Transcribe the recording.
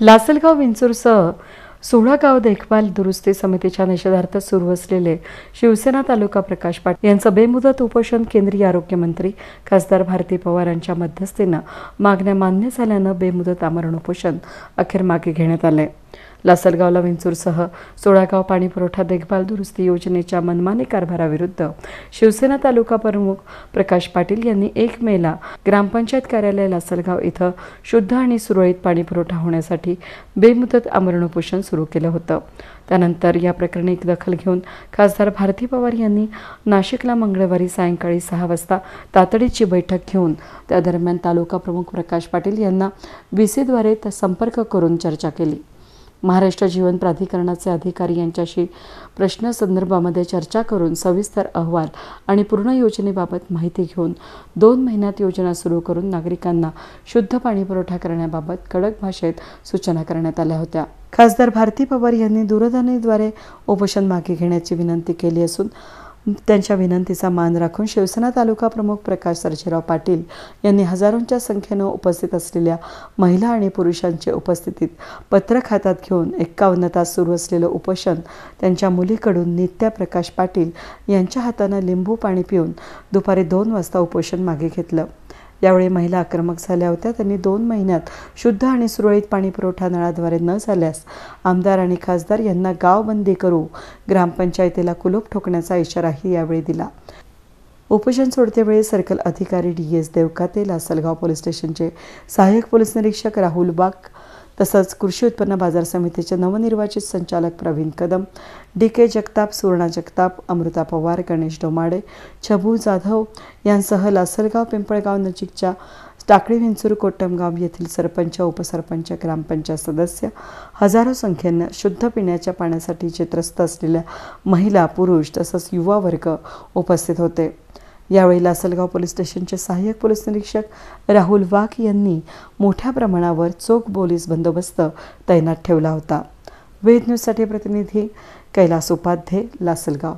लासलगाव विंचूरसह सोळा गाव देखभाल दुरुस्ती समितीच्या निषेधार्थ सुरू असलेले शिवसेना तालुका प्रकाश पाटील यांचं बेमुदत उपोषण केंद्रीय आरोग्यमंत्री खासदार भारती पवार यांच्या मध्यस्थीनं मागण्या मान्य झाल्यानं बेमुदत आमरण उपोषण अखेर मागे घेण्यात आले लासलगावला विंचूरसह सोळागाव पाणी पुरवठा देखभाल दुरुस्ती योजनेच्या मनमानी कारभाराविरुद्ध. शिवसेना तालुका प्रमुख प्रकाश पाटील यांनी एक मेला ग्रामपंचायत कार्यालय लासलगाव इथं शुद्ध आणि सुरळीत पाणी पुरवठा होण्यासाठी बेमुदत आमरण उपोषण सुरू केलं होतं. त्यानंतर या प्रकरणी एक दखल घेऊन खासदार भारती पवार यांनी नाशिकला मंगळवारी सायंकाळी सहा वाजता तातडीची बैठक घेऊन त्या दरम्यान तालुका प्रमुख प्रकाश पाटील यांना बी सीद्वारे संपर्क करून चर्चा केली. महाराष्ट्र जीवन प्राधिकरणाचे अधिकारी यांच्याशी प्रश्नसंदर्भामध्ये चर्चा करून सविस्तर अहवाल आणि पूर्ण योजनेबाबत माहिती घेऊन दोन महिन्यात योजना सुरू करून नागरिकांना शुद्ध पाणी पुरवठा करण्याबाबत कडक भाषेत सूचना करण्यात आल्या होत्या. खासदार भारती पवार यांनी दूरध्वनीद्वारे उपोषण मागे घेण्याची विनंती केली असून त्यांच्या विनंतीचा मान राखून शिवसेना तालुका प्रमुख प्रकाश सरजेराव पाटील यांनी हजारोंच्या संख्येनं उपस्थित असलेल्या महिला आणि पुरुषांच्या उपस्थितीत पत्र खात्यात घेऊन एक्कावन्न तास सुरू असलेलं उपोषण त्यांच्या मुलीकडून नित्या प्रकाश पाटील यांच्या हातानं लिंबू पाणी पिऊन दुपारी दोन वाजता उपोषण मागे घेतलं. यावेळी महिला आक्रमक झाल्या होत्या. त्यांनी दोन महिन्यात शुद्ध आणि सुरळीत पाणी पुरवठा नळाद्वारे न झाल्यास आमदार आणि खासदार यांना गावबंदी करू ग्रामपंचायतीला कुलूप ठोकण्याचा इशाराही यावेळी दिला. उपोषण सोडतेवेळी सर्कल अधिकारी D S Devkate Lasalgaon police स्टेशनचे सहाय्यक पोलीस निरीक्षक राहुल बाग तसंच कृषी उत्पन्न बाजार समितीचे नवनिर्वाचित संचालक प्रवीण कदम डी के जगताप सुवर्णा जगताप अमृता पवार गणेश डोमाडे छबू जाधव यांसह लासलगाव पिंपळगाव नजीकच्या टाकळी विंचूर कोटमगाव येथील सरपंच उपसरपंच ग्रामपंचायत सदस्य हजारो संख्येनं शुद्ध पिण्याच्या पाण्यासाठी चित्रस्त असलेल्या महिला पुरुष तसंच युवा वर्ग उपस्थित होते. यावेळी लासलगाव पोलीस स्टेशनचे सहाय्यक पोलीस निरीक्षक राहुल वाघ यांनी मोठ्या प्रमाणावर चोख पोलीस बंदोबस्त तैनात ठेवला होता. वेद न्यूजसाठी प्रतिनिधी कैलास उपाध्ये लासलगाव.